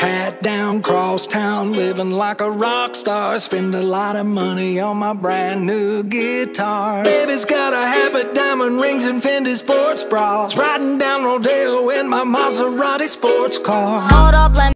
Pat down, cross town, living like a rock star. Spend a lot of money on my brand new guitar. Baby's got a habit, diamond rings, and Fendi sports bras. Riding down Rodeo in my Maserati sports car. Hold up, let